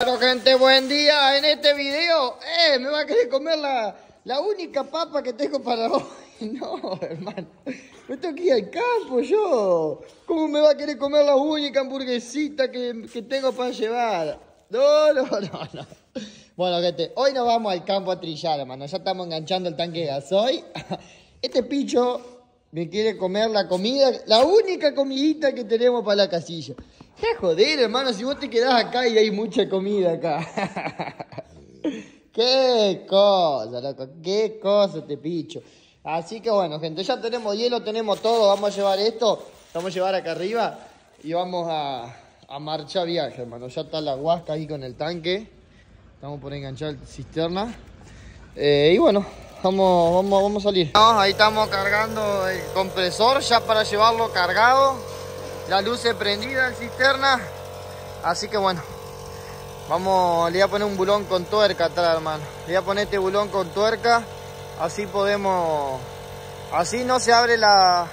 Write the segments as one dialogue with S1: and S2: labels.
S1: Bueno, gente, buen día. En este video, eh, me va a querer comer la, la única papa que tengo para hoy. No, hermano. Me tengo que ir al campo yo. ¿Cómo me va a querer comer la única hamburguesita que, que tengo para llevar? No, no, no, no. Bueno, gente, hoy nos vamos al campo a trillar, hermano. Ya estamos enganchando el tanque de gasoil. Este picho me quiere comer la comida, la única comidita que tenemos para la casilla. Qué joder, hermano, si vos te quedás acá y hay mucha comida acá. Qué cosa, loco, qué cosa este picho. Así que bueno, gente, ya tenemos hielo, tenemos todo. Vamos a llevar esto, vamos a llevar acá arriba y vamos a, a marchar viaje, hermano. Ya está la huasca ahí con el tanque. Estamos por enganchar cisterna. Eh, y bueno, vamos, vamos, vamos a salir. ahí estamos cargando el compresor ya para llevarlo cargado. La luz es prendida en cisterna. Así que bueno, vamos, le voy a poner un bulón con tuerca atrás, hermano. Le voy a poner este bulón con tuerca. Así podemos, así no se abre la,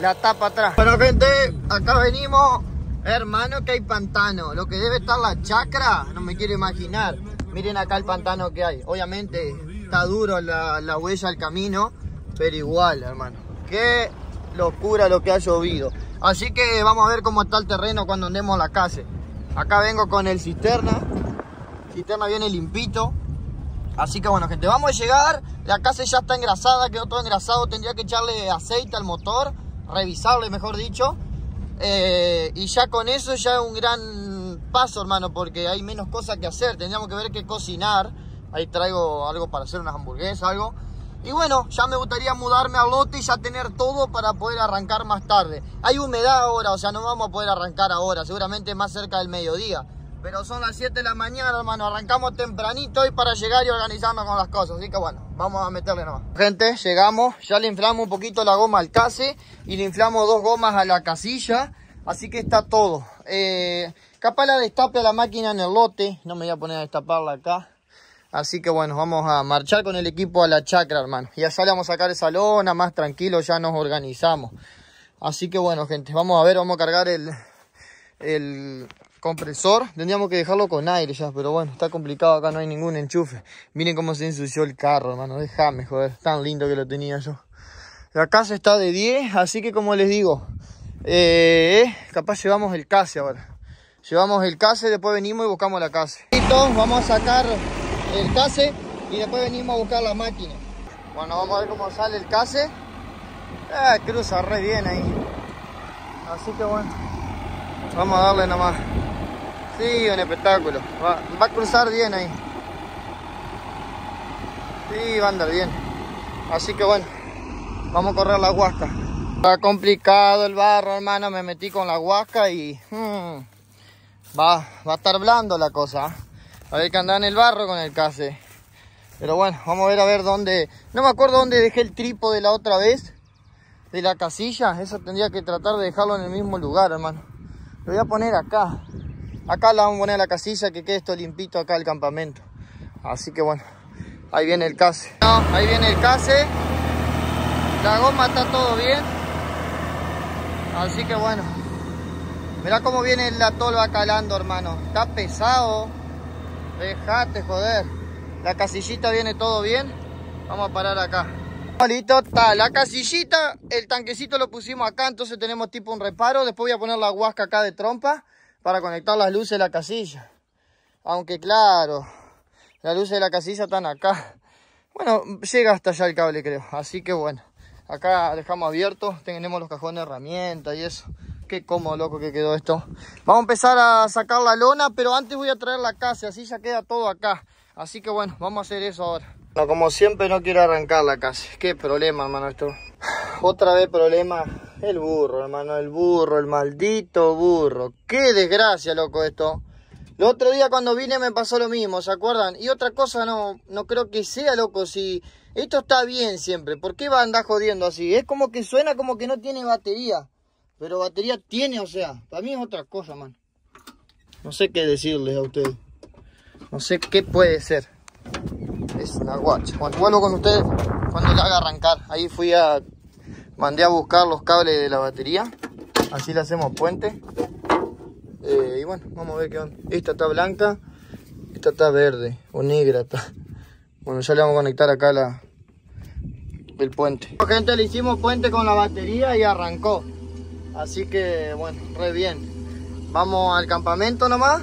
S1: la tapa atrás. Bueno gente, acá venimos. Hermano, que hay pantano. Lo que debe estar la chacra, no me quiero imaginar. Miren acá el pantano que hay. Obviamente está duro la, la huella al camino, pero igual, hermano. Qué locura lo que ha llovido. Así que vamos a ver cómo está el terreno cuando andemos a la casa. Acá vengo con el cisterna. cisterna viene limpito. Así que bueno, gente, vamos a llegar. La casa ya está engrasada, quedó todo engrasado. Tendría que echarle aceite al motor, revisarle, mejor dicho. Eh, y ya con eso ya es un gran paso, hermano, porque hay menos cosas que hacer. Tendríamos que ver qué cocinar. Ahí traigo algo para hacer unas hamburguesas, algo. Y bueno, ya me gustaría mudarme al lote y ya tener todo para poder arrancar más tarde. Hay humedad ahora, o sea, no vamos a poder arrancar ahora, seguramente más cerca del mediodía. Pero son las 7 de la mañana, hermano, arrancamos tempranito y para llegar y organizarnos con las cosas. Así que bueno, vamos a meterle nomás. Gente, llegamos, ya le inflamos un poquito la goma al case y le inflamos dos gomas a la casilla. Así que está todo. Eh, capaz la destape a la máquina en el lote, no me voy a poner a destaparla acá. Así que bueno, vamos a marchar con el equipo a la chacra, hermano. Y allá le vamos a sacar esa lona, más tranquilo, ya nos organizamos. Así que bueno, gente, vamos a ver, vamos a cargar el, el compresor. Tendríamos que dejarlo con aire ya, pero bueno, está complicado, acá no hay ningún enchufe. Miren cómo se ensució el carro, hermano, déjame, joder, tan lindo que lo tenía yo. La casa está de 10, así que como les digo, eh, capaz llevamos el case ahora. Llevamos el case, después venimos y buscamos la. Listo, vamos a sacar el case y después venimos a buscar la máquina. Bueno, vamos a ver cómo sale el case. Ah, cruza re bien ahí. Así que bueno, vamos a darle nomás. Sí, un espectáculo. Va, va a cruzar bien ahí. Sí, va a andar bien. Así que bueno, vamos a correr la huasca. Está complicado el barro, hermano. Me metí con la huasca y hmm, va, va a estar blando la cosa. A ver que anda en el barro con el case. Pero bueno, vamos a ver a ver dónde... No me acuerdo dónde dejé el trípode la otra vez. De la casilla. Eso tendría que tratar de dejarlo en el mismo lugar, hermano. Lo voy a poner acá. Acá la vamos a poner la casilla que quede esto limpito acá el campamento. Así que bueno, ahí viene el case. Ahí viene el case. La goma está todo bien. Así que bueno. Mirá cómo viene la tolva calando, hermano. Está pesado. Dejate, joder. La casillita viene todo bien. Vamos a parar acá. Listo, está la casillita. El tanquecito lo pusimos acá, entonces tenemos tipo un reparo. Después voy a poner la huasca acá de trompa para conectar las luces de la casilla. Aunque claro, las luces de la casilla están acá. Bueno, llega hasta allá el cable creo. Así que bueno, acá dejamos abierto. Tenemos los cajones de herramientas y eso. Qué cómodo, loco, que quedó esto. Vamos a empezar a sacar la lona, pero antes voy a traer la casa, así ya queda todo acá. Así que bueno, vamos a hacer eso ahora. No, como siempre no quiero arrancar la casa. Qué problema, hermano, esto. Otra vez problema. El burro, hermano, el burro, el maldito burro. Qué desgracia, loco, esto. El otro día cuando vine me pasó lo mismo, ¿se acuerdan? Y otra cosa no, no creo que sea, loco, si... Esto está bien siempre, ¿por qué va a andar jodiendo así? Es como que suena como que no tiene batería. Pero batería tiene, o sea, para mí es otra cosa, man. No sé qué decirles a ustedes. No sé qué puede ser. Es una guacha. Bueno, vuelvo con ustedes cuando la haga arrancar. Ahí fui a... Mandé a buscar los cables de la batería. Así le hacemos puente. Eh, y bueno, vamos a ver qué onda. Esta está blanca, esta está verde o negra. Está. Bueno, ya le vamos a conectar acá la, el puente. Gente, le hicimos puente con la batería y arrancó. Así que, bueno, re bien. Vamos al campamento nomás.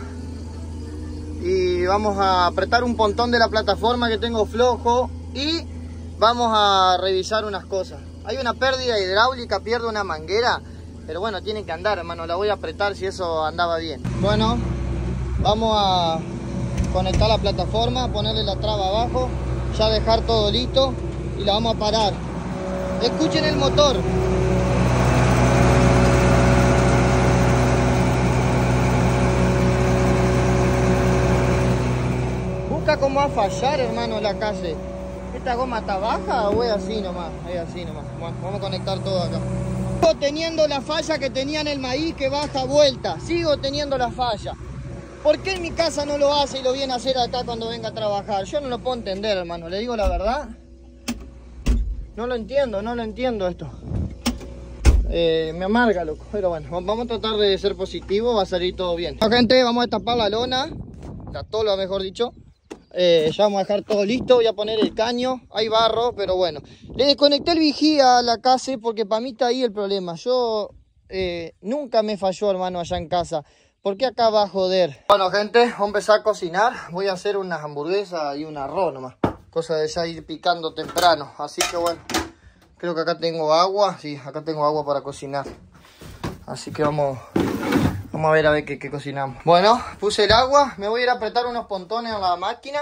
S1: Y vamos a apretar un pontón de la plataforma que tengo flojo. Y vamos a revisar unas cosas. Hay una pérdida hidráulica, pierde una manguera. Pero bueno, tiene que andar, hermano. La voy a apretar si eso andaba bien. Bueno, vamos a conectar la plataforma, ponerle la traba abajo, ya dejar todo listo y la vamos a parar. Escuchen el motor. Cómo va a fallar, hermano, la calle. ¿Esta goma está baja o es así nomás? Es así nomás. Bueno, vamos a conectar todo acá. Sigo teniendo la falla que tenía en el maíz que baja vuelta. Sigo teniendo la falla. ¿Por qué en mi casa no lo hace y lo viene a hacer acá cuando venga a trabajar? Yo no lo puedo entender, hermano. Le digo la verdad. No lo entiendo, no lo entiendo esto. Eh, me amarga, loco. Pero bueno, vamos a tratar de ser positivo. Va a salir todo bien. Bueno, gente, vamos a destapar la lona. La tola, mejor dicho. Eh, ya vamos a dejar todo listo. Voy a poner el caño. Hay barro, pero bueno. Le desconecté el vigía a la casa porque para mí está ahí el problema. Yo eh, nunca me falló, hermano, allá en casa. ¿Por qué acá va a joder? Bueno, gente, vamos a empezar a cocinar. Voy a hacer unas hamburguesas y un arroz nomás. Cosa de ya ir picando temprano. Así que bueno, creo que acá tengo agua. Sí, acá tengo agua para cocinar. Así que vamos, vamos a ver a ver qué, cocinamos. Bueno, puse el agua. Me voy a ir a apretar unos pontones a la máquina.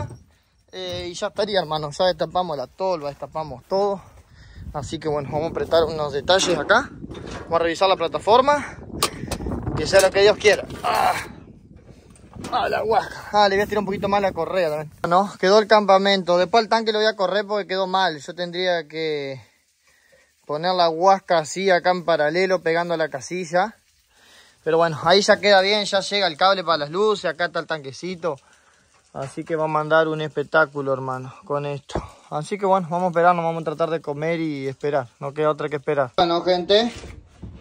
S1: Eh, y ya estaría, hermano. Ya destapamos la tolva, destapamos todo. Así que bueno, vamos a apretar unos detalles acá. Vamos a revisar la plataforma. Que sea lo que Dios quiera. Ah, ah la guaja. Ah, le voy a tirar un poquito más la correa también. No, quedó el campamento. Después el tanque lo voy a correr porque quedó mal. Yo tendría que poner la huasca así acá en paralelo pegando la casilla. Pero bueno, ahí ya queda bien, ya llega el cable para las luces, acá está el tanquecito. Así que vamos a mandar un espectáculo, hermano, con esto. Así que bueno, vamos a esperar, nos vamos a tratar de comer y esperar. No queda otra que esperar. Bueno, gente,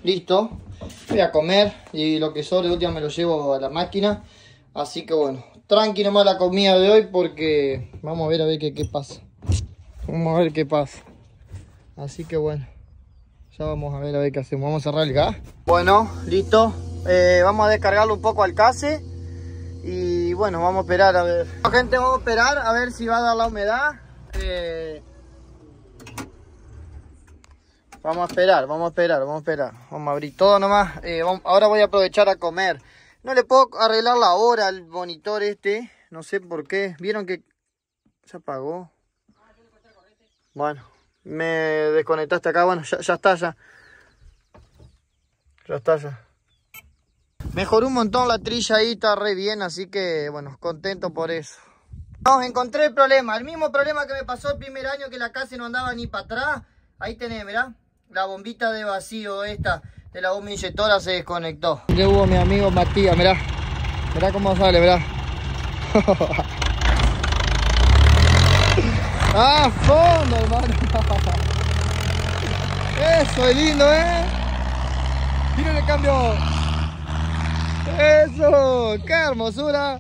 S1: listo voy a comer y lo que sobre última me lo llevo a la máquina. Así que bueno, tranqui nomás la comida de hoy porque vamos a ver a ver qué, qué pasa. Vamos a ver qué pasa. Así que bueno, ya vamos a ver a ver qué hacemos. Vamos a cerrar el gas. Bueno, listo. Eh, vamos a descargarlo un poco al case. Y bueno, vamos a esperar a ver. Gente, vamos a esperar a ver si va a dar la humedad. Eh, Vamos a esperar, vamos a esperar, vamos a esperar. Vamos a abrir todo nomás. Eh, ahora voy a aprovechar a comer. No le puedo arreglar la hora al monitor este. No sé por qué. ¿Vieron que se apagó? Bueno, me desconectaste acá. Bueno, ya, ya está, ya. Ya está, ya. Mejoró un montón la trilla ahí, está re bien, así que, bueno, contento por eso. No, encontré el problema, el mismo problema que me pasó el primer año que la casa no andaba ni para atrás. Ahí tenés, mirá la bombita de vacío esta de la bomba inyectora se desconectó. ¿Qué hubo mi amigo Matías? Mirá, mirá cómo sale, mirá. ¡Ah, fondo, hermano! Eso es lindo, ¿eh? Miren el cambio. Eso, qué hermosura.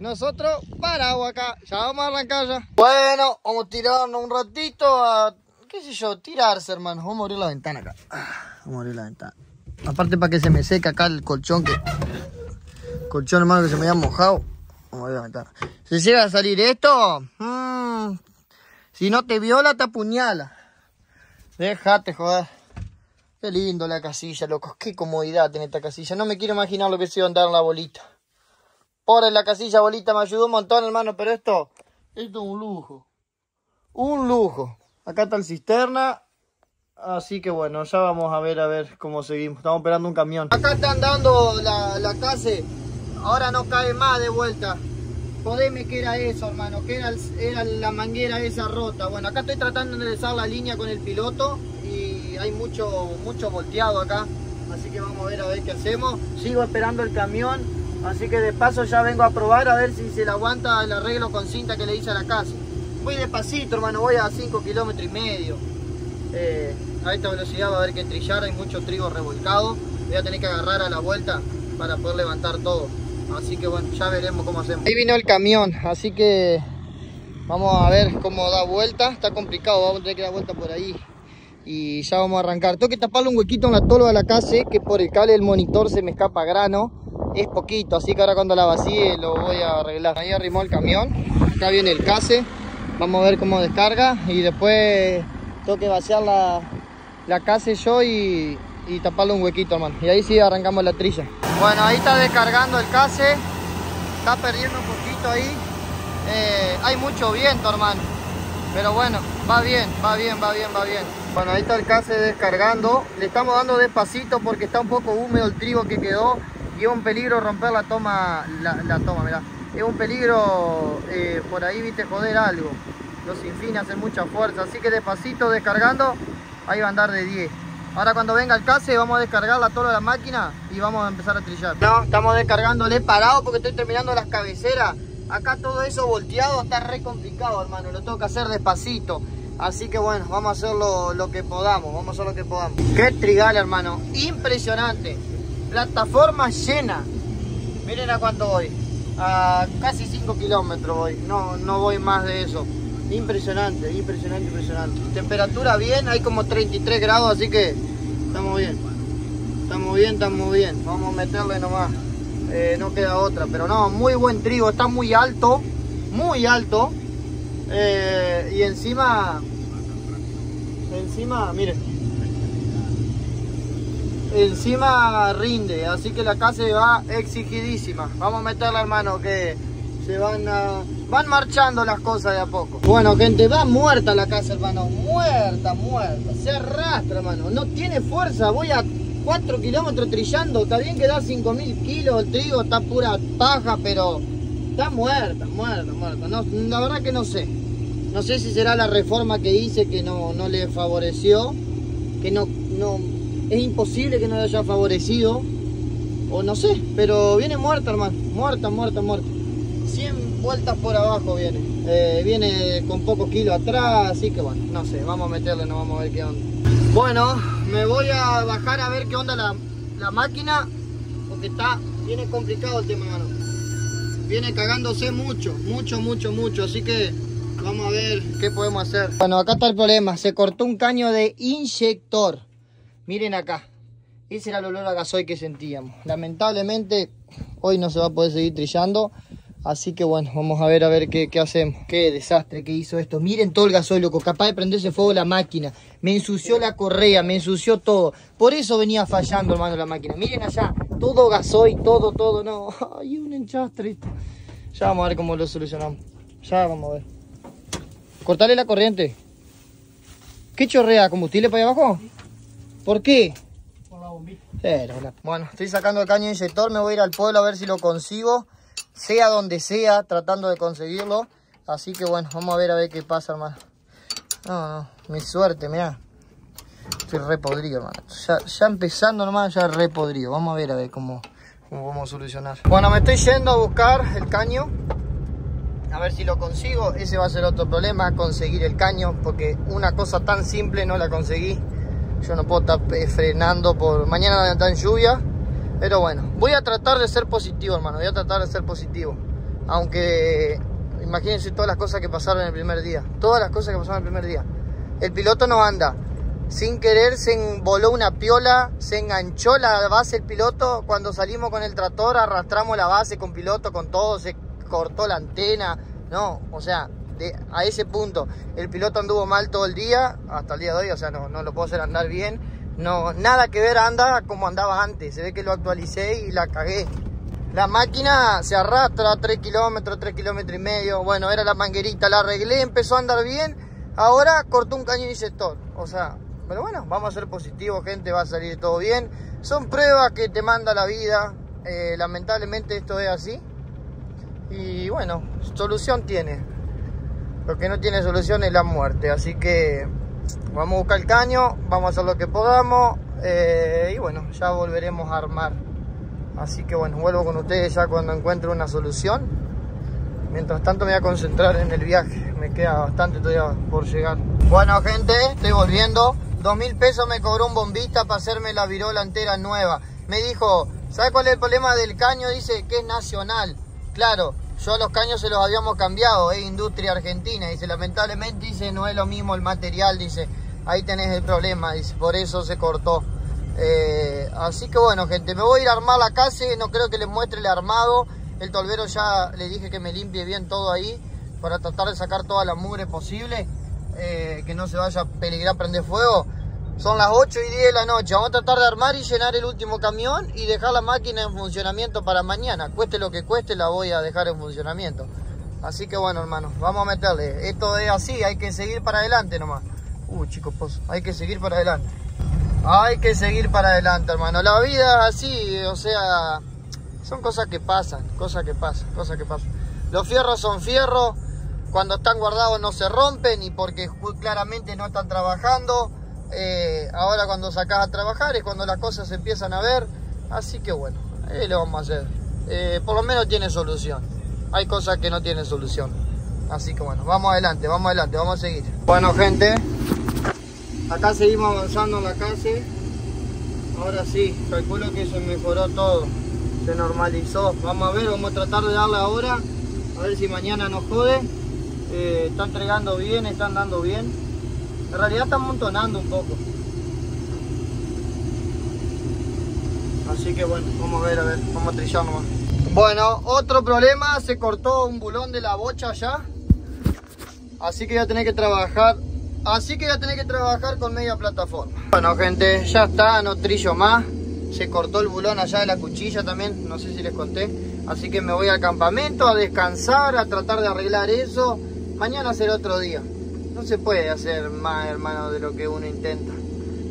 S1: Nosotros paramos acá. Ya vamos a arrancar ya. Bueno, vamos a tirarnos un ratito a qué sé yo, tirarse, hermano. Vamos a abrir la ventana acá. Vamos a abrir la ventana. Aparte para que se me seque acá el colchón que... Colchón, hermano, que se me haya mojado. Vamos a abrir la ventana. Si llega a salir esto... Mmm, si no te viola, te apuñala. Déjate, joder. Qué lindo la casilla, loco. Qué comodidad tiene esta casilla. No me quiero imaginar lo que se iba a andar en la bolita. Por la casilla bolita me ayudó un montón, hermano. Pero esto... Esto es un lujo. Un lujo. Acá está el cisterna. Así que bueno, ya vamos a ver a ver cómo seguimos. Estamos esperando un camión. Acá están dando la, la casa. Ahora no cae más de vuelta. Podeme que era eso, hermano. Que era, era la manguera esa rota. Bueno, acá estoy tratando de enderezar la línea con el piloto. Hay mucho, mucho volteado acá. Así que vamos a ver a ver qué hacemos. Sigo esperando el camión. Así que de paso ya vengo a probar a ver si se le aguanta el arreglo con cinta que le hice a la casa voy despacito, hermano, voy a 5 kilómetros y medio. Eh, a esta velocidad va a haber que trillar, hay mucho trigo revolcado. Voy a tener que agarrar a la vuelta para poder levantar todo. Así que bueno, ya veremos cómo hacemos. Ahí vino el camión, así que vamos a ver cómo da vuelta. Está complicado, vamos a tener que dar vuelta por ahí. Y ya vamos a arrancar. Tengo que taparle un huequito en la tolva de la casa, que por el cable del monitor se me escapa grano. Es poquito, así que ahora cuando la vacíe lo voy a arreglar. Ahí arrimó el camión, acá viene el case. Vamos a ver cómo descarga y después tengo que vaciar la, la case yo y, y taparle un huequito, hermano. Y ahí sí arrancamos la trilla. Bueno, ahí está descargando el case. Está perdiendo un poquito ahí. Eh, hay mucho viento, hermano. Pero bueno, va bien, va bien, va bien, va bien. Bueno, ahí está el case descargando. Le estamos dando despacito porque está un poco húmedo el trigo que quedó. Y es un peligro romper la toma, la, toma, mirá. Es un peligro eh, por ahí, viste, joder algo. Los infines hacen mucha fuerza. Así que despacito descargando, ahí va a andar de 10. Ahora cuando venga el case vamos a descargar la toda la máquina y vamos a empezar a trillar. No, estamos descargándole parado porque estoy terminando las cabeceras. Acá todo eso volteado está re complicado, hermano. Lo tengo que hacer despacito. Así que bueno, vamos a hacer lo, que podamos. Vamos a hacer lo que podamos. Qué trigal, hermano. Impresionante. Plataforma llena. Miren a cuánto voy. A casi 5 kilómetros voy. No, no voy más de eso. Impresionante, impresionante, impresionante. Temperatura bien, hay como 33 grados, así que estamos bien. Estamos bien, estamos bien. Vamos a meterle nomás. Eh, no queda otra, pero no, muy buen trigo. Está muy alto, muy alto. Eh, y encima, encima, miren. Encima rinde, así que la casa va exigidísima. Vamos a meterla, hermano, que se van a Van marchando las cosas de a poco. Bueno, gente, va muerta la casa, hermano. Muerta, muerta. Se arrastra, hermano. No tiene fuerza. Voy a 4 kilómetros trillando. Está bien que da 5000 kilos el trigo. Está pura paja, pero está muerta, muerta, muerta. No, la verdad que no sé. No sé si será la reforma que hice que no, no le favoreció. Que no, no... Es imposible que no le haya favorecido. O no sé. Pero viene muerta, hermano. Muerta, muerta, muerta. 100 vueltas por abajo viene. Eh, viene con pocos kilos atrás, así que bueno, no sé, vamos a meterle, no vamos a ver qué onda. Bueno, me voy a bajar a ver qué onda la, la máquina, porque está, viene complicado el tema, hermano. Viene cagándose mucho, mucho, mucho, mucho, así que vamos a ver qué podemos hacer. Bueno, acá está el problema, se cortó un caño de inyector. Miren acá, ese era el olor a gasoil que sentíamos. Lamentablemente, hoy no se va a poder seguir trillando. Así que bueno, vamos a ver a ver qué, hacemos. Qué desastre que hizo esto. Miren todo el gasoil, loco. Capaz de prenderse fuego la máquina. Me ensució la correa, me ensució todo. Por eso venía fallando, hermano, la máquina. Miren allá, todo gasoil, todo, todo. No, hay un enchastre. Ya vamos a ver cómo lo solucionamos. Ya vamos a ver. Cortale la corriente. ¿Qué chorrea? ¿Combustible para allá abajo? ¿Por qué? Por la bombita. Bueno, estoy sacando el caño inyector. Me voy a ir al pueblo a ver si lo consigo sea donde sea, tratando de conseguirlo. Así que bueno, vamos a ver a ver qué pasa, hermano. No, no, mi suerte, mira Estoy re podrido, hermano. Ya, empezando, hermano, ya re podrido. Vamos a ver a ver cómo, cómo vamos a solucionar. Bueno, me estoy yendo a buscar el caño. A ver si lo consigo. Ese va a ser otro problema, conseguir el caño. Porque una cosa tan simple no la conseguí. Yo no puedo estar eh, frenando por... Mañana está en lluvia pero bueno, voy a tratar de ser positivo, hermano. Voy a tratar de ser positivo. Aunque, imagínense todas las cosas que pasaron el primer día. Todas las cosas que pasaron el primer día. El piloto no anda. Sin querer se voló una piola, se enganchó la base el piloto. Cuando salimos con el tractor arrastramos la base con piloto, con todo, se cortó la antena. No, o sea, a ese punto el piloto anduvo mal todo el día, hasta el día de hoy, o sea, no, no lo puedo hacer andar bien no, nada que ver anda como andaba antes. Se ve que lo actualicé y la cagué. La máquina se arrastra a 3 kilómetros, 3 kilómetros y medio. Bueno, era la manguerita, la arreglé, empezó a andar bien. Ahora cortó un cañón sector O sea, pero bueno, vamos a ser positivos, gente, va a salir todo bien. Son pruebas que te manda la vida. Eh, lamentablemente esto es así. Y bueno, solución tiene. Lo que no tiene solución es la muerte. Así que Vamos a buscar el caño, vamos a hacer lo que podamos eh, y bueno, ya volveremos a armar. Así que bueno, vuelvo con ustedes ya cuando encuentre una solución. Mientras tanto me voy a concentrar en el viaje, me queda bastante todavía por llegar. Bueno gente, estoy volviendo. Dos mil pesos me cobró un bombista para hacerme la virola entera nueva. Me dijo, ¿Sabe cuál es el problema del caño? Dice que es nacional. Claro, yo a los caños se los habíamos cambiado, es industria argentina. Dice, lamentablemente, dice, no es lo mismo el material, dice. Ahí tenés el problema, dice, por eso se cortó. Eh, así que bueno, gente, me voy a ir a armar la casa, no creo que les muestre el armado. El tolvero ya le dije que me limpie bien todo ahí para tratar de sacar toda la mugre posible, eh, que no se vaya a peligrar prender fuego. Son las 8 y 10 de la noche. Vamos a tratar de armar y llenar el último camión y dejar la máquina en funcionamiento para mañana. Cueste lo que cueste, la voy a dejar en funcionamiento. Así que bueno, hermano, vamos a meterle. Esto es así, hay que seguir para adelante nomás. Uh, chicos, pues, hay que seguir para adelante. Hay que seguir para adelante, hermano. La vida es así, o sea, son cosas que pasan, cosas que pasan, cosas que pasan. Los fierros son fierros, cuando están guardados no se rompen y porque claramente no están trabajando. Eh, ahora cuando sacas a trabajar es cuando las cosas se empiezan a ver. Así que bueno, ahí lo vamos a hacer. Eh, por lo menos tiene solución. Hay cosas que no tienen solución. Así que bueno, vamos adelante, vamos adelante, vamos a seguir. Bueno gente, acá seguimos avanzando en la calle. Ahora sí, calculo que se mejoró todo. Se normalizó. Vamos a ver, vamos a tratar de darle ahora. A ver si mañana nos jode. Eh, está entregando bien, está andando bien. En realidad está montonando un poco. Así que bueno, vamos a ver, a ver, vamos a trillar nomás. Bueno, otro problema, se cortó un bulón de la bocha ya. Así que voy a tener que trabajar, así que voy a tener que trabajar con media plataforma. Bueno gente, ya está, no trillo más. Se cortó el bulón allá de la cuchilla también, no sé si les conté. Así que me voy al campamento a descansar, a tratar de arreglar eso. Mañana será otro día. No se puede hacer más, hermano, de lo que uno intenta.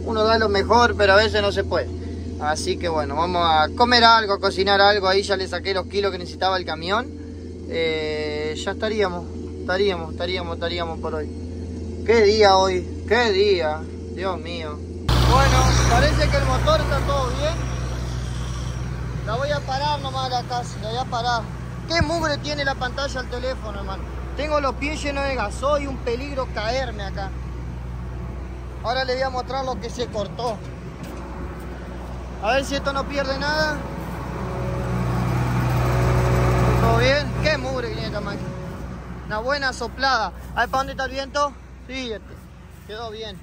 S1: Uno da lo mejor, pero a veces no se puede. Así que bueno, vamos a comer algo, a cocinar algo. Ahí ya le saqué los kilos que necesitaba el camión. Eh, ya estaríamos, estaríamos, estaríamos, estaríamos por hoy. ¿Qué día hoy? ¿Qué día? Dios mío. Bueno, parece que el motor está todo bien. La voy a parar nomás la casa, la voy a parar. ¿Qué mugre tiene la pantalla del teléfono, hermano? Tengo los pies llenos de gasoil, un peligro caerme acá. Ahora les voy a mostrar lo que se cortó. A ver si esto no pierde nada. ¿Todo bien? Qué mugre que esta. Una buena soplada. A ¿para dónde está el viento? Sí, este. quedó bien.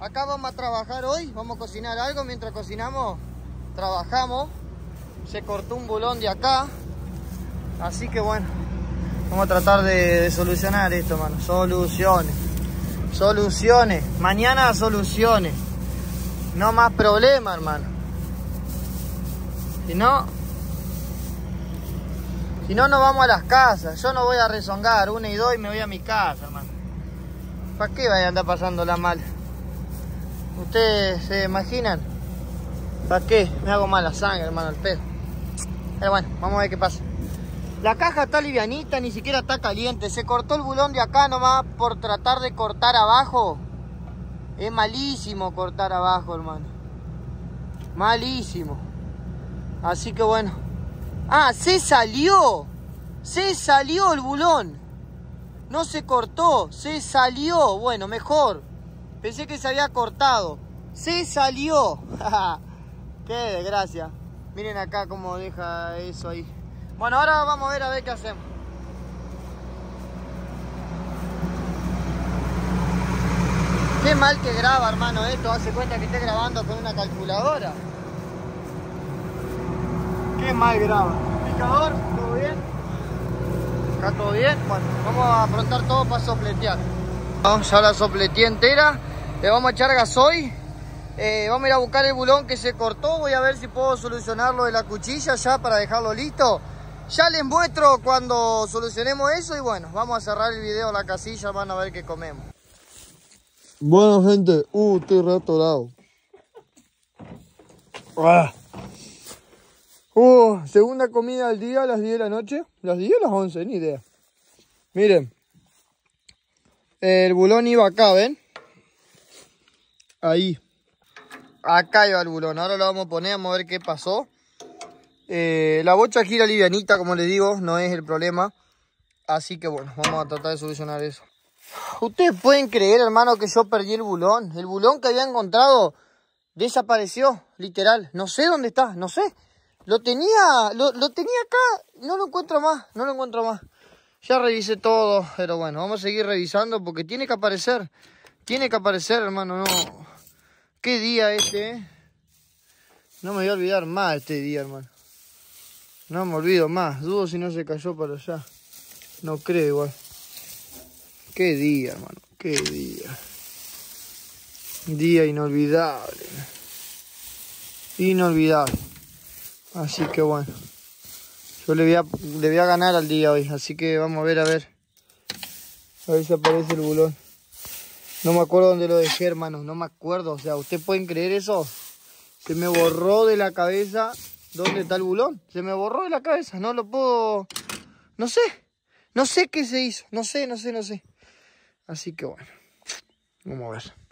S1: Acá vamos a trabajar hoy, vamos a cocinar algo. Mientras cocinamos, trabajamos. Se cortó un bolón de acá. Así que bueno, vamos a tratar de, solucionar esto, mano. Soluciones. Soluciones. Mañana soluciones. No más problemas, hermano. Si no, si no, nos vamos a las casas. Yo no voy a rezongar una y dos y me voy a mi casa, hermano. ¿Para qué vaya a andar pasándola mal? ¿Ustedes se imaginan? ¿Para qué? Me hago mala sangre, hermano, el pedo. Pero bueno, vamos a ver qué pasa. La caja está livianita, ni siquiera está caliente. Se cortó el bulón de acá nomás por tratar de cortar abajo. Es malísimo cortar abajo, hermano. Malísimo. Así que bueno. Ah, se salió. Se salió el bulón. No se cortó, se salió. Bueno, mejor. Pensé que se había cortado. Se salió. Qué desgracia. Miren acá cómo deja eso ahí. Bueno, ahora vamos a ver a ver qué hacemos. Qué mal que graba, hermano, esto. Hace cuenta que esté grabando con una calculadora. Qué mal graba. Picador, ¿todo bien? ¿Está todo bien? Bueno, vamos a afrontar todo para sopletear. Vamos, ya la sopleteé entera. Le vamos a echar gasoil. Eh, vamos a ir a buscar el bulón que se cortó. Voy a ver si puedo solucionarlo de la cuchilla ya para dejarlo listo. Ya les muestro cuando solucionemos eso y bueno, vamos a cerrar el video la casilla, van a ver qué comemos.
S2: Bueno, gente, uh, estoy reatorado. Ah. Uh, segunda comida del día las 10 de la noche. ¿Las 10 o las 11? Ni idea. Miren. El bulón iba acá, ¿ven? Ahí.
S1: Acá iba el bulón. Ahora lo vamos a poner, vamos a ver qué pasó. Eh, la bocha gira livianita, como les digo, no es el problema. Así que bueno, vamos a tratar de solucionar eso. Ustedes pueden creer, hermano, que yo perdí el bulón. El bulón que había encontrado desapareció, literal. No sé dónde está, no sé. Lo tenía, lo, tenía acá, no lo encuentro más, no lo encuentro más. Ya revisé todo, pero bueno, vamos a seguir revisando porque tiene que aparecer. Tiene que aparecer, hermano, no. Qué día este, eh. No me voy a olvidar más este día, hermano. No me olvido más. Dudo si no se cayó para allá. No creo igual. Qué día, hermano. Qué día. Día inolvidable. Inolvidable. Así que bueno. Yo le voy, a, le voy a ganar al día hoy. Así que vamos a ver, a ver. A ver si aparece el bulón. No me acuerdo dónde lo dejé, hermano. No me acuerdo. O sea, ¿ustedes pueden creer eso? Se me borró de la cabeza dónde está el bulón. Se me borró de la cabeza. No lo puedo... No sé. No sé qué se hizo. No sé, no sé, no sé. Así que bueno. Vamos a ver.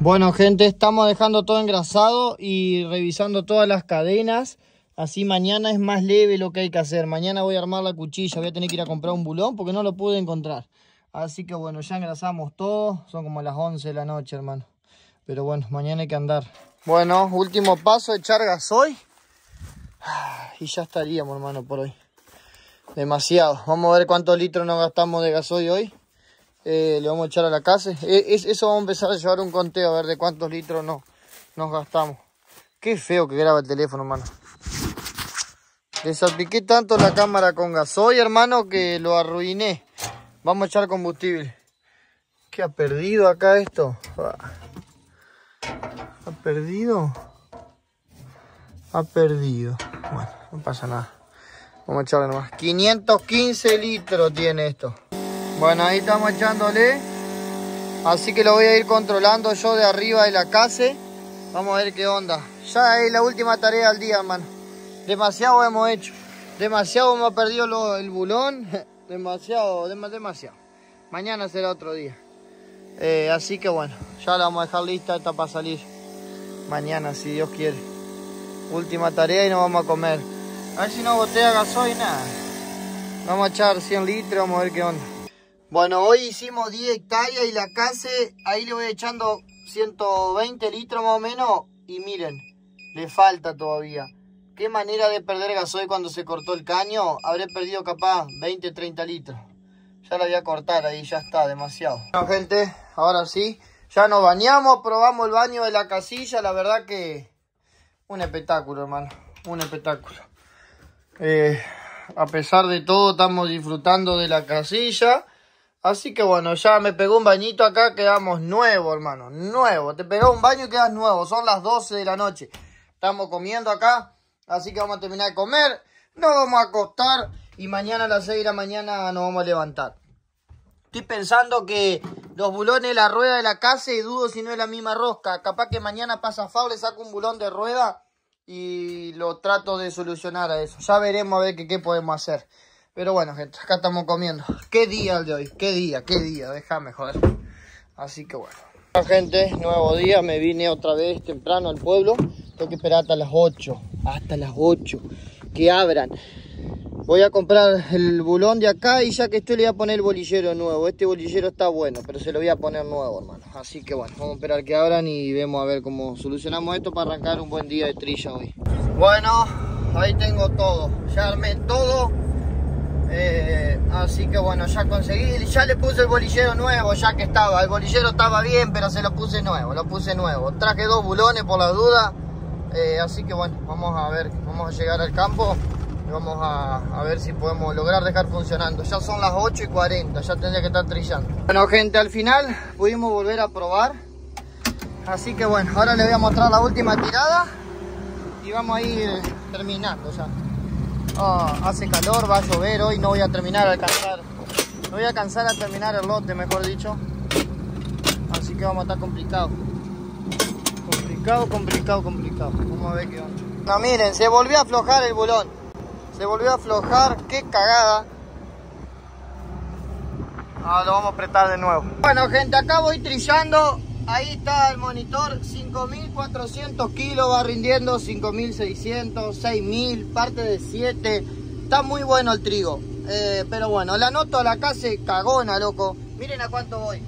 S1: Bueno, gente, estamos dejando todo engrasado y revisando todas las cadenas. Así mañana es más leve lo que hay que hacer. Mañana voy a armar la cuchilla. Voy a tener que ir a comprar un bulón porque no lo pude encontrar. Así que bueno, ya engrasamos todo. Son como las 11 de la noche, hermano. Pero bueno, mañana hay que andar. Bueno, último paso, echar gasoil. Y ya estaríamos, hermano, por hoy. Demasiado. Vamos a ver cuántos litros nos gastamos de gasoil hoy. Eh, le vamos a echar a la casa. Eh, eso vamos a empezar a llevar un conteo, a ver de cuántos litros no, nos gastamos. Qué feo que graba el teléfono, hermano. Le salpiqué tanto la cámara con gasoil, hermano, que lo arruiné. Vamos a echar combustible. ¿Qué ha perdido acá esto? ¿Ha perdido? Ha perdido. Bueno, no pasa nada. Vamos a echarle nomás. 515 litros tiene esto. Bueno, ahí estamos echándole. Así que lo voy a ir controlando yo de arriba de la casa. Vamos a ver qué onda. Ya es la última tarea del día, hermano. Demasiado hemos hecho. Demasiado hemos perdido el bulón. demasiado, demasiado. Mañana será otro día. Eh, así que bueno, ya la vamos a dejar lista esta para salir. Mañana, si Dios quiere. Última tarea y nos vamos a comer. A ver si no botea gasoil nada. Vamos a echar 100 litros, vamos a ver qué onda. Bueno, hoy hicimos 10 hectáreas y la casa, ahí le voy echando 120 litros más o menos. Y miren, le falta todavía. Qué manera de perder gasoil cuando se cortó el caño. Habré perdido capaz 20, 30 litros. Ya la voy a cortar ahí, ya está, demasiado. Bueno, gente, ahora sí. Ya nos bañamos, probamos el baño de la casilla. La verdad que un espectáculo, hermano. Un espectáculo. Eh, a pesar de todo, estamos disfrutando de la casilla. Así que bueno, ya me pegó un bañito acá, quedamos nuevo, hermano. Nuevo. Te pegó un baño y quedas nuevo. Son las 12 de la noche. Estamos comiendo acá. Así que vamos a terminar de comer, nos vamos a acostar y mañana a las 6 de la mañana nos vamos a levantar. Estoy pensando que los bulones, la rueda de la casa y dudo si no es la misma rosca. Capaz que mañana pasa Fable, le saco un bulón de rueda y lo trato de solucionar a eso. Ya veremos a ver qué, qué podemos hacer. Pero bueno, gente, acá estamos comiendo. ¿Qué día el de hoy? ¿Qué día? ¿Qué día? Déjame joder. Así que bueno. Gente, nuevo día, me vine otra vez temprano al pueblo. Tengo que esperar hasta las 8 hasta las 8 que abran. Voy a comprar el bulón de acá y ya que estoy le voy a poner el bolillero nuevo. Este bolillero está bueno, pero se lo voy a poner nuevo, hermano. Así que bueno, vamos a esperar que abran y vemos a ver cómo solucionamos esto para arrancar un buen día de trilla hoy. Bueno, ahí tengo todo. Ya armé todo. Eh, así que bueno, ya conseguí, ya le puse el bolillero nuevo, ya que estaba. El bolillero estaba bien, pero se lo puse nuevo, lo puse nuevo. Traje dos bulones por la duda eh, así que bueno, vamos a ver, vamos a llegar al campo y vamos a, ver si podemos lograr dejar funcionando. Ya son las 8 y 40, ya tendría que estar trillando. Bueno gente, al final pudimos volver a probar. Así que bueno, ahora les voy a mostrar la última tirada y vamos a ir terminando ya. Ah, hace calor, va a llover hoy, no voy a terminar a alcanzar. No voy a alcanzar a terminar el lote, mejor dicho. Así que vamos a estar complicados. Complicado, complicado, complicado. Vamos a ver qué onda. No, miren, se volvió a aflojar el bulón. Se volvió a aflojar, qué cagada. Ahora lo vamos a apretar de nuevo. Bueno, gente, acá voy trillando. Ahí está el monitor, 5400 kilos, va rindiendo 5600, 6000, parte de 7. Está muy bueno el trigo. Eh, pero bueno, la noto a la casa cagona, loco. Miren a cuánto voy.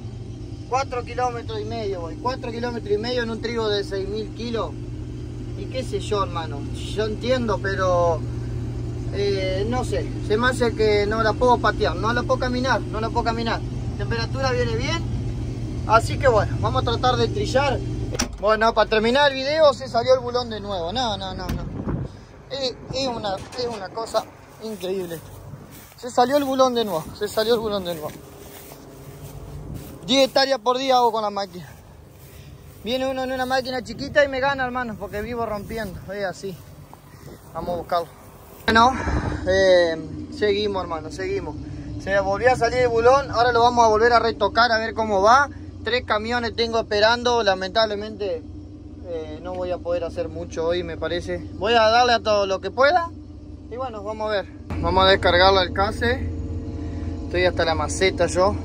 S1: 4 kilómetros y medio voy. 4 kilómetros y medio en un trigo de 6.000 kilos. y qué sé yo, hermano. Yo entiendo, pero eh, no sé. Se me hace que no la puedo patear, no la puedo caminar, no la puedo caminar. Temperatura viene bien, así que bueno, vamos a tratar de trillar. Bueno, para terminar el video se salió el bulón de nuevo. No, no, no, no. Es, es una, es una cosa increíble. Se salió el bulón de nuevo, se salió el bulón de nuevo. 10 hectáreas por día hago con la máquina. Viene uno en una máquina chiquita y me gana, hermano, porque vivo rompiendo. Es así. Vamos a buscarlo. Bueno, eh, seguimos, hermano, seguimos. Se volvió a salir el bulón. Ahora lo vamos a volver a retocar a ver cómo va. Tres camiones tengo esperando. Lamentablemente eh, no voy a poder hacer mucho hoy, me parece. Voy a darle a todo lo que pueda. Y bueno, vamos a ver. Vamos a descargarla al case. Estoy hasta la maceta yo.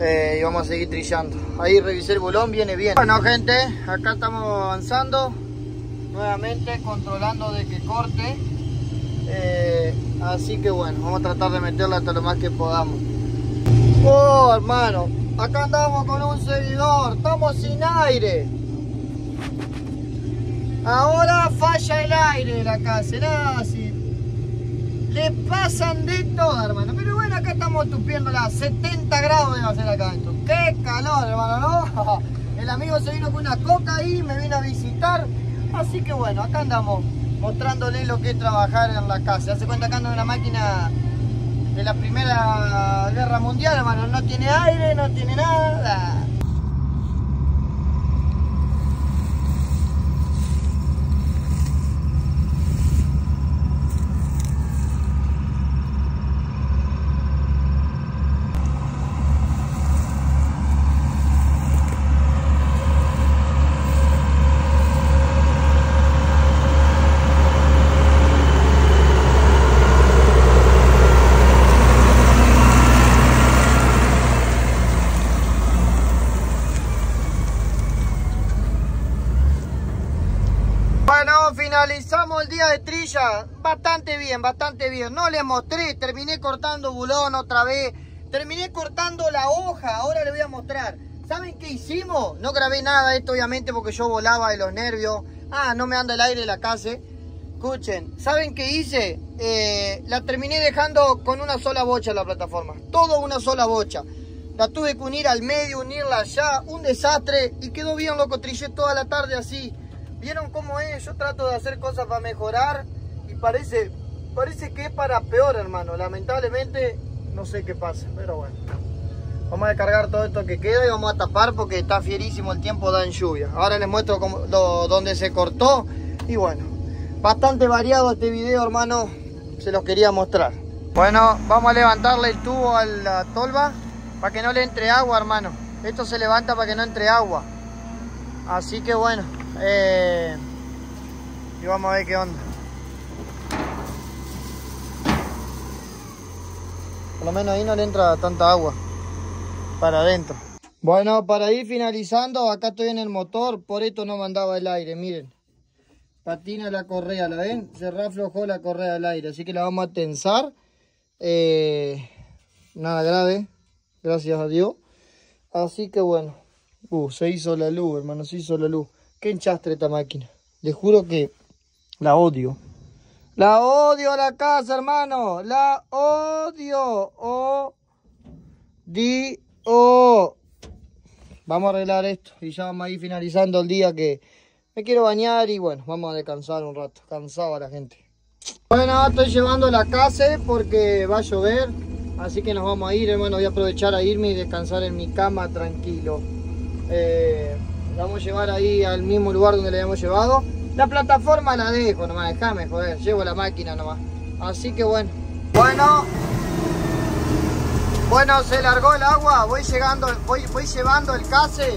S1: Eh, y vamos a seguir trillando. Ahí revisé el bolón, viene bien. Bueno gente, acá estamos avanzando. Nuevamente controlando de que corte. Eh, así que bueno, vamos a tratar de meterla hasta lo más que podamos. Oh hermano, acá andamos con un seguidor, estamos sin aire. Ahora falla el aire de la casa, nada así. Le pasan de todo, hermano. Pero acá estamos tupiendo las 70 grados de hacer acá adentro. ¡Qué calor, hermano! ¿no? El amigo se vino con una coca ahí, me vino a visitar. Así que bueno, acá andamos mostrándole lo que es trabajar en la casa. Hace cuenta que ando en una máquina de la Primera Guerra Mundial, hermano. No tiene aire, no tiene nada. Bueno, finalizamos el día de trilla bastante bien, No les mostré, terminé cortando bulón otra vez. Terminé cortando la hoja, ahora les voy a mostrar. ¿Saben qué hicimos? No grabé nada esto obviamente porque yo volaba de los nervios. Ah, no me anda el aire la casa. Escuchen, ¿saben qué hice? Eh, la terminé dejando con una sola bocha la plataforma. Todo una sola bocha. La tuve que unir al medio, unirla allá. Un desastre. Y quedó bien, loco. Trillé toda la tarde así. ¿Vieron cómo es? Yo trato de hacer cosas para mejorar y parece, parece que es para peor, hermano. Lamentablemente, no sé qué pasa, pero bueno. Vamos a descargar todo esto que queda y vamos a tapar porque está fierísimo el tiempo, da en lluvia. Ahora les muestro cómo, dónde se cortó y bueno. Bastante variado este video, hermano. Se los quería mostrar. Bueno, vamos a levantarle el tubo a la tolva para que no le entre agua, hermano. Esto se levanta para que no entre agua. Así que bueno. Eh, y vamos a ver qué onda. Por lo menos ahí no le entra tanta agua para adentro. Bueno, para ir finalizando, acá estoy en el motor, por esto no mandaba el aire, miren. Patina la correa, ¿la ven? Se reaflojó la correa del aire, así que la vamos a tensar. Eh, nada grave, gracias a Dios. Así que bueno, uh, se hizo la luz, hermano, se hizo la luz. Qué enchastre esta máquina. Les juro que la odio. La odio a la casa, hermano. La odio. Odio. Vamos a arreglar esto. Y ya vamos a ir finalizando el día que me quiero bañar. Y bueno, vamos a descansar un rato. Cansado a la gente. Bueno, estoy llevando la casa porque va a llover. Así que nos vamos a ir, hermano. Voy a aprovechar a irme y descansar en mi cama tranquilo. Eh, vamos a llevar ahí al mismo lugar donde le habíamos llevado. La plataforma la dejo nomás, déjame joder, llevo la máquina nomás. Así que bueno. Bueno. Bueno, se largó el agua, voy llegando, voy, voy llevando el case.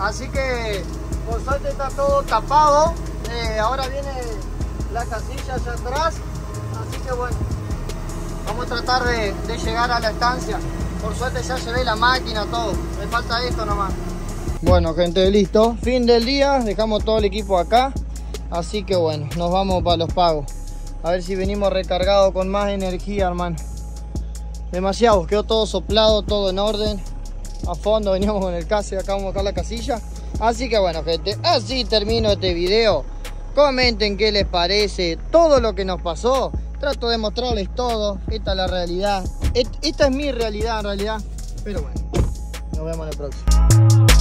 S1: Así que por suerte está todo tapado. Eh, ahora viene la casilla allá atrás. Así que bueno. Vamos a tratar de, de llegar a la estancia. Por suerte ya se ve la máquina, todo. Me falta esto nomás. Bueno, gente, listo. Fin del día. Dejamos todo el equipo acá. Así que bueno, nos vamos para los pagos. A ver si venimos recargados con más energía, hermano. Demasiado. Quedó todo soplado, todo en orden. A fondo veníamos con el case. Acá vamos a buscar la casilla. Así que bueno, gente. Así termino este video. Comenten qué les parece todo lo que nos pasó. Trato de mostrarles todo. Esta es la realidad. Esta es mi realidad en realidad. Pero bueno, nos vemos en el próximo.